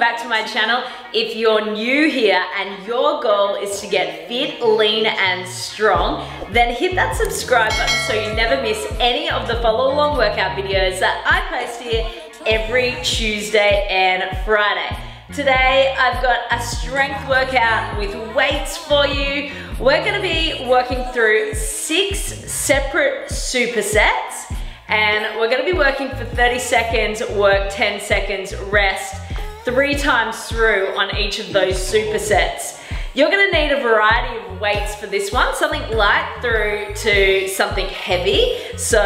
back to my channel. If you're new here and your goal is to get fit, lean, and strong, then hit that subscribe button so you never miss any of the follow along workout videos that I post here every Tuesday and Friday. Today, I've got a strength workout with weights for you. We're gonna be working through six separate supersets and we're gonna be working for 30 seconds, work 10 seconds, rest, three times through on each of those supersets. You're gonna need a variety of weights for this one, something light through to something heavy. So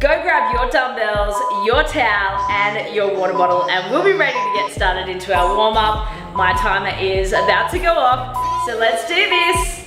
go grab your dumbbells, your towel, and your water bottle, and we'll be ready to get started into our warm up. My timer is about to go off, so let's do this.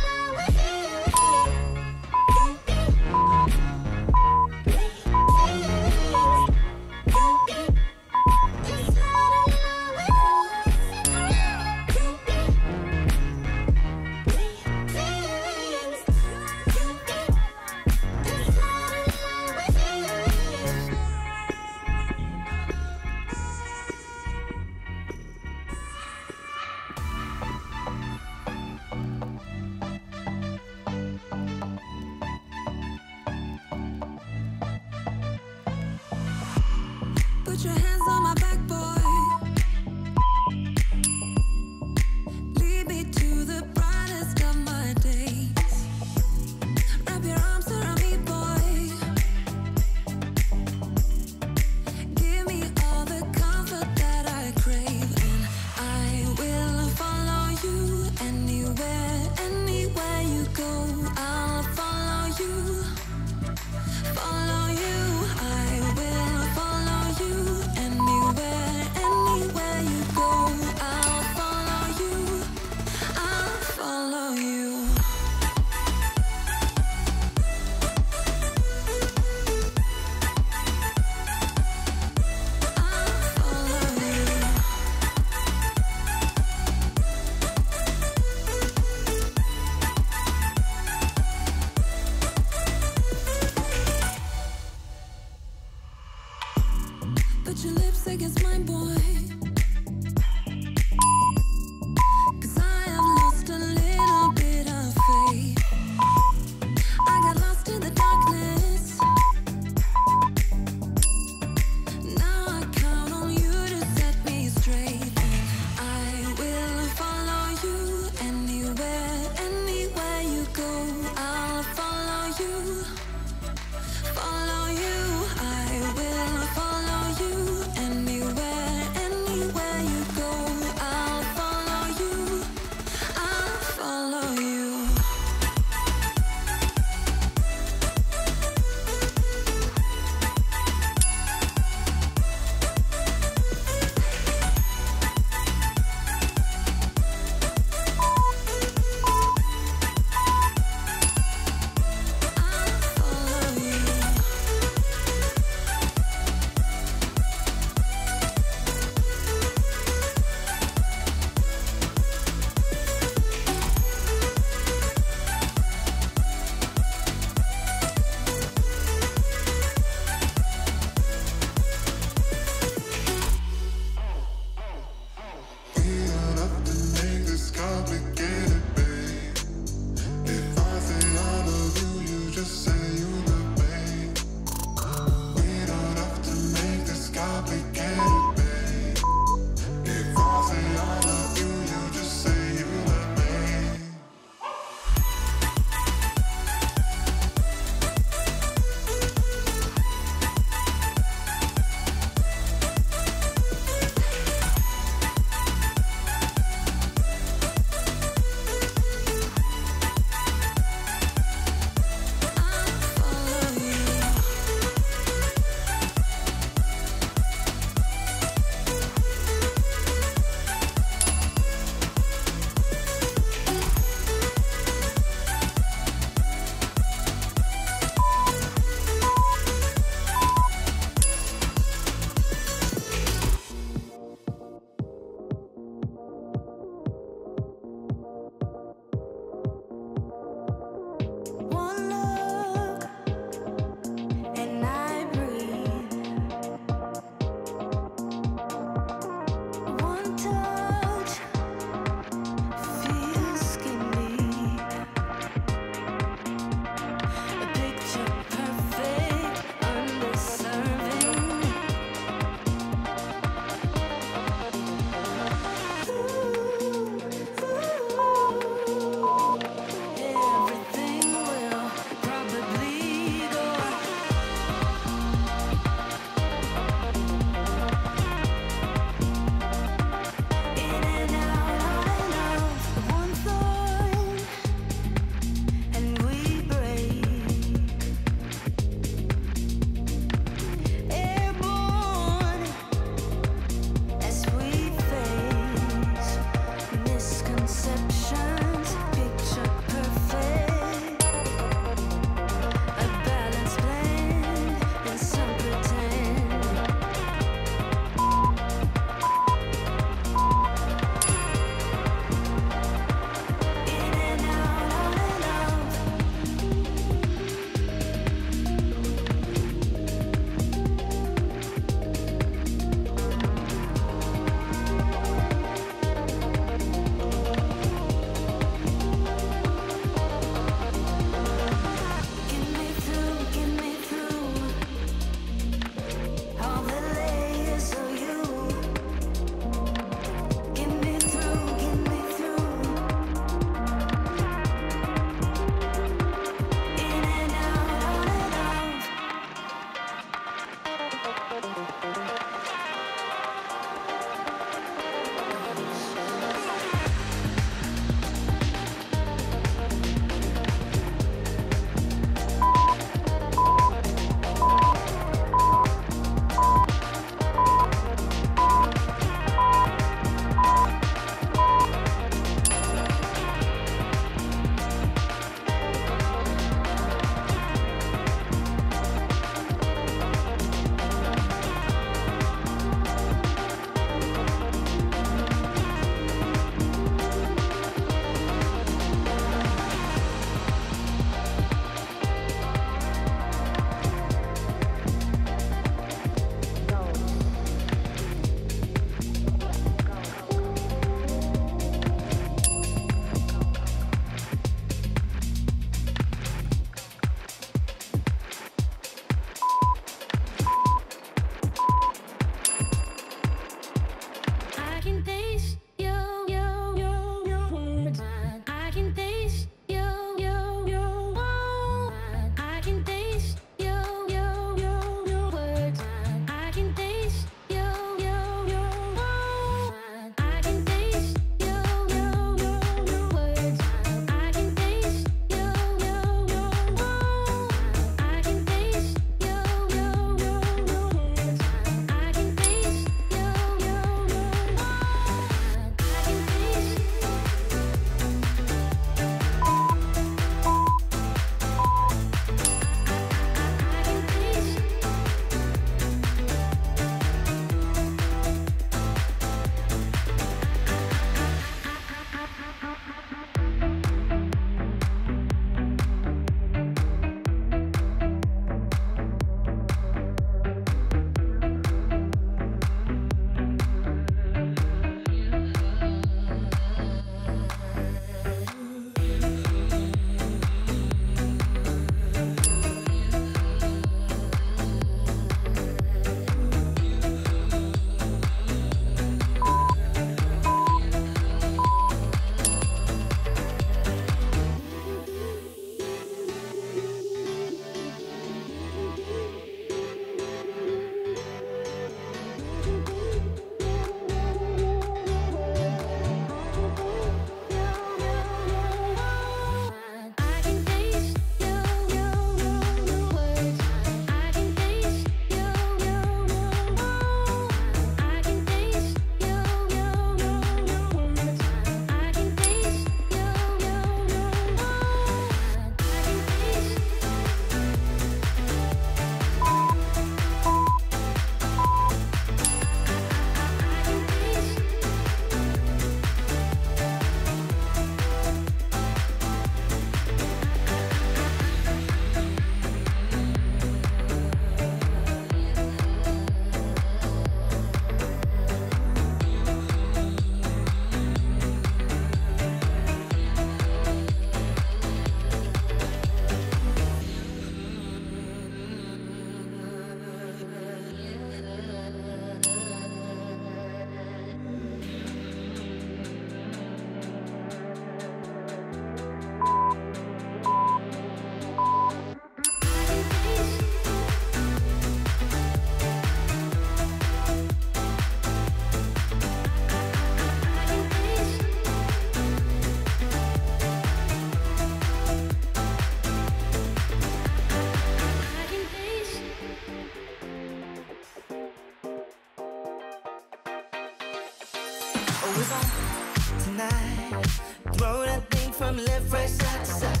tonight. Throw that thing from left, right, side to side.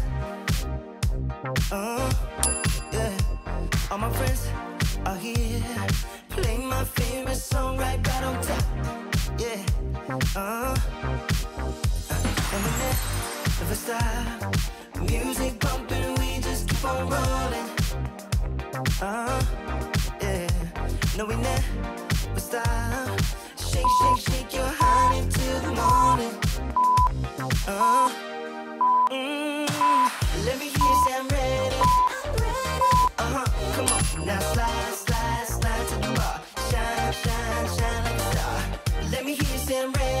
Oh, yeah. All my friends are here. Play my favorite song right on top. Yeah. Uh. And we never stop. Music bumping, we just keep on rolling. Uh. Yeah. No, we never stop shake, shake, shake your heart into the morning. Uh, mm, let me hear you say I'm ready. I'm ready. Uh huh. Come on, now slide, slide, slide to the bar. Shine, shine, shine like a star. Let me hear you say I'm ready.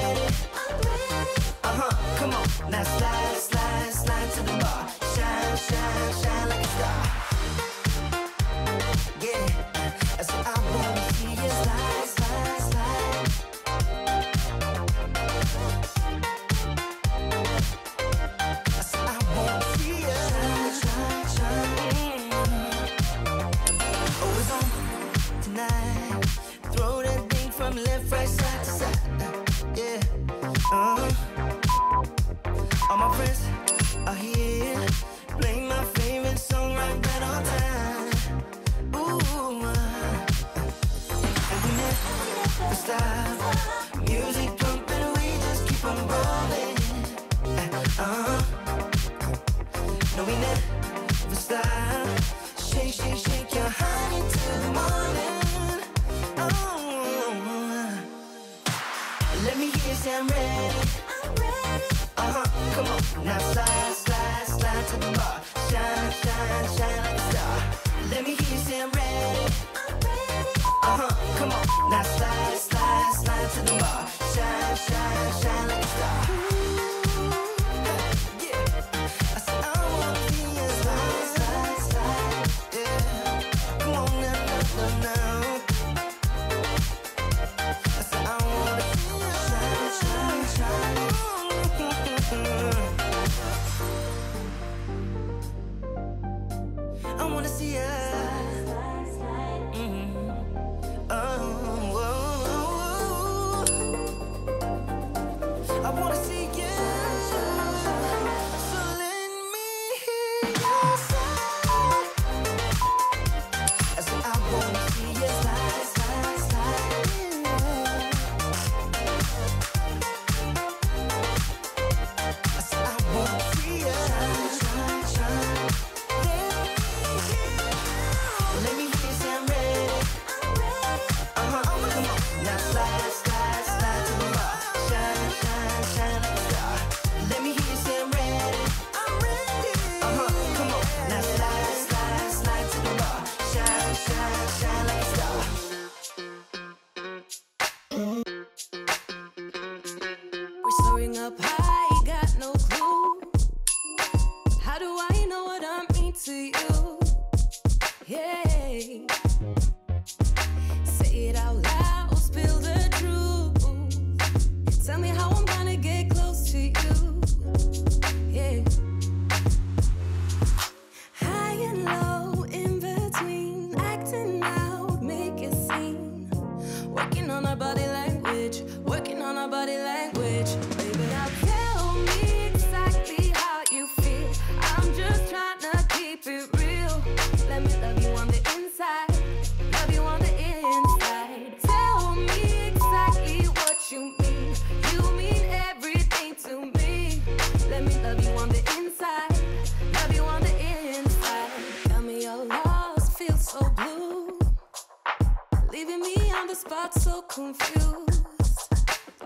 confused.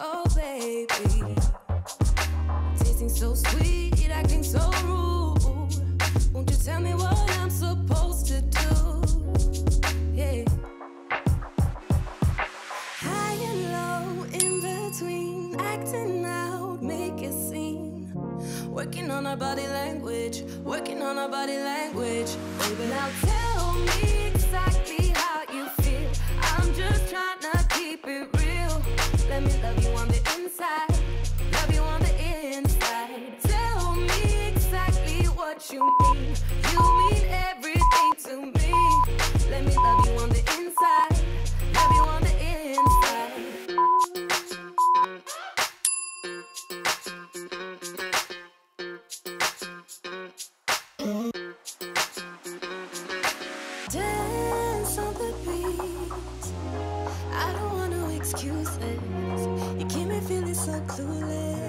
Oh, baby. Tasting so sweet, acting so rude. Won't you tell me what I'm supposed to do? Yeah. High and low, in between, acting out, make a scene. Working on our body language, working on our body language. Baby, now excuses. You keep me feeling so clueless.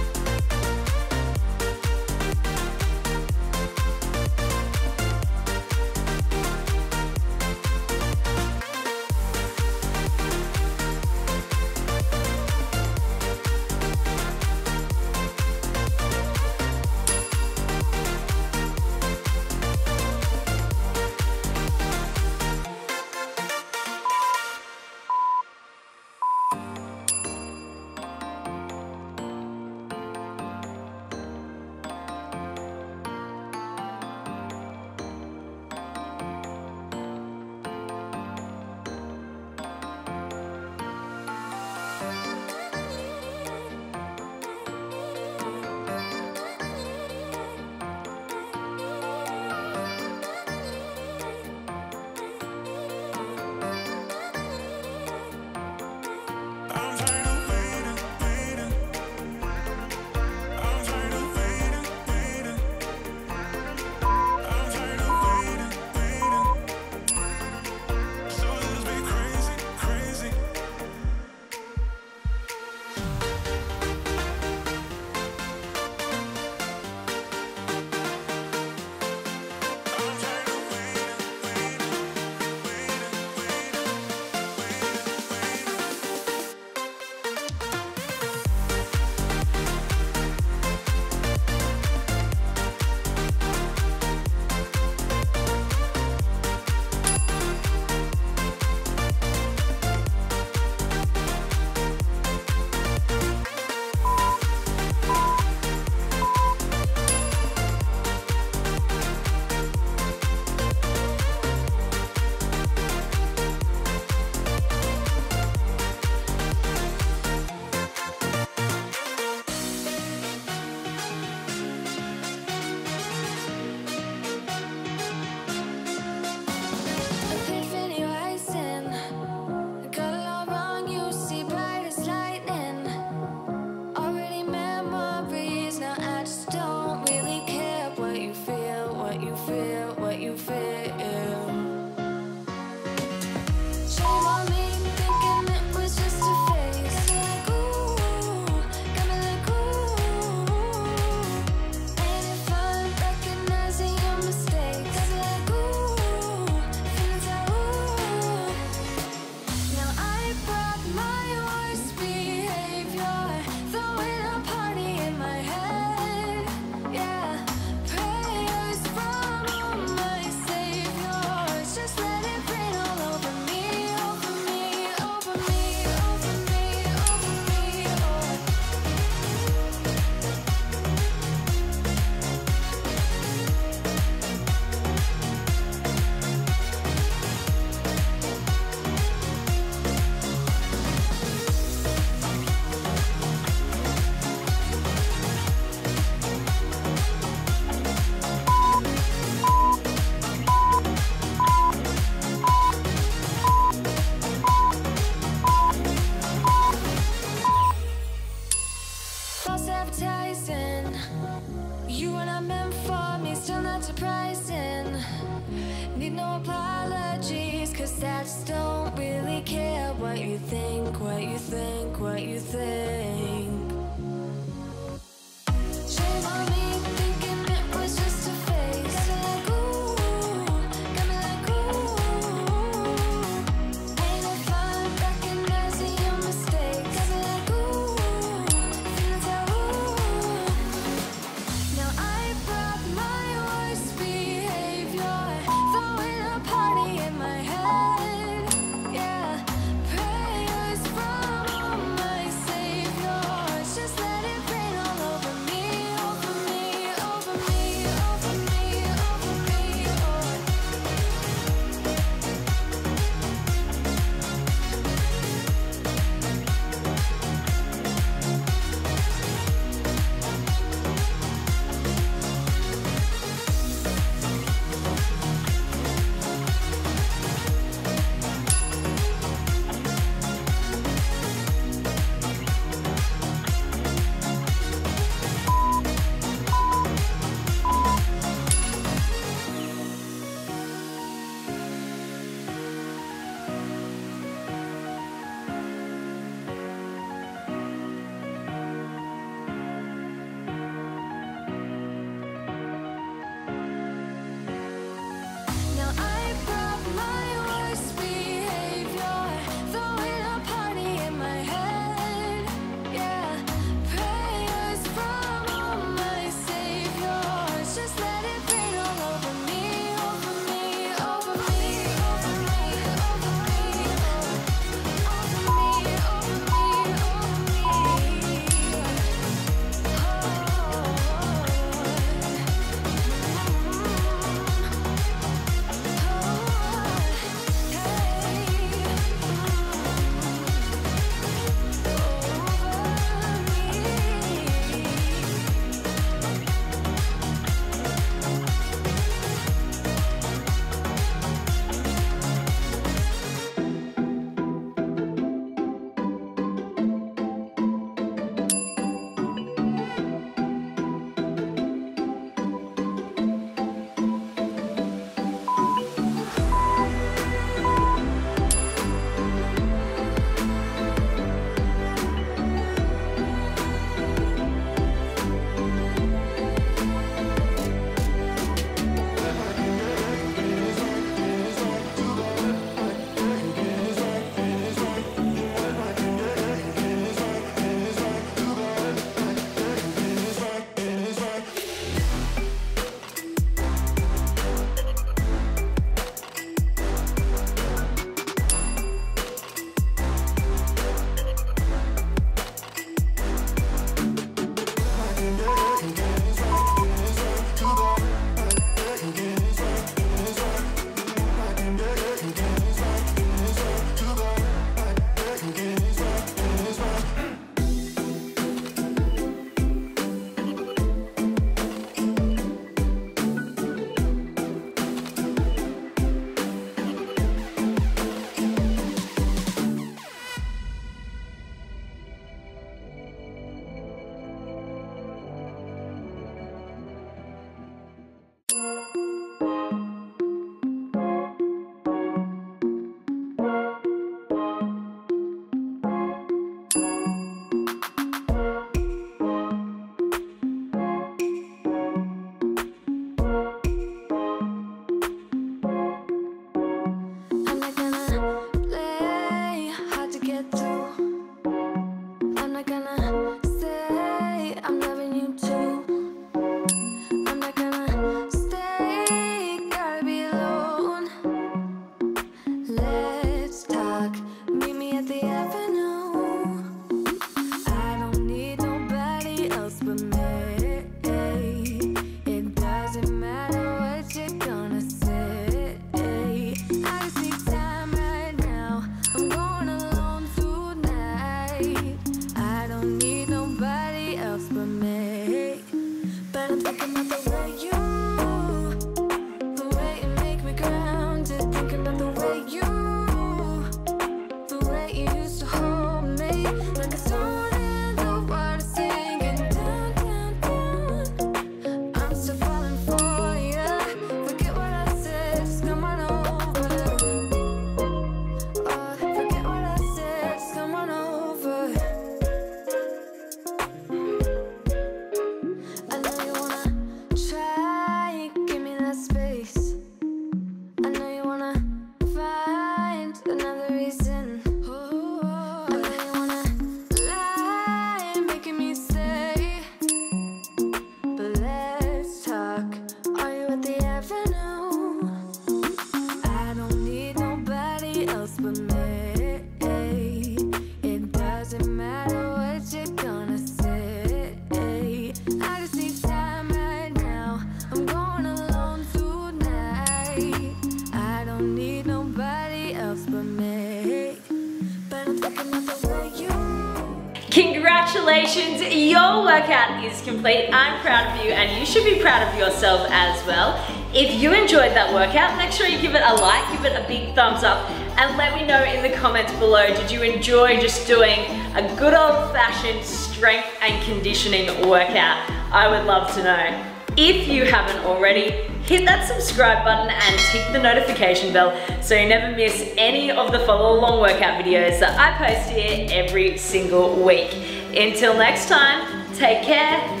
Workout is complete. I'm proud of you and you should be proud of yourself as well. If you enjoyed that workout, make sure you give it a like, give it a big thumbs up, and let me know in the comments below, did you enjoy just doing a good old fashioned strength and conditioning workout? I would love to know. If you haven't already, hit that subscribe button and tick the notification bell so you never miss any of the follow along workout videos that I post here every single week. Until next time, take care